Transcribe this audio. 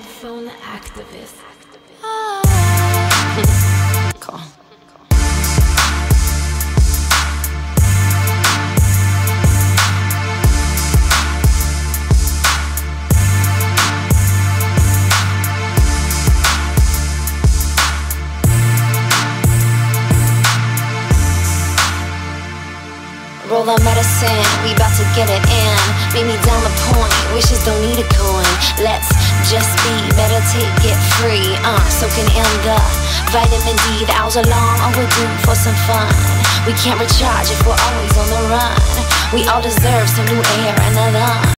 headphone activist. Cool. Roll the medicine, we bout to get it in. Meet me down the point, wishes don't need a coin. Let's just be, meditate, get free. Uh, soaking in the vitamin D. The hours are long overdue for some fun. We can't recharge if we're always on the run. We all deserve some new air.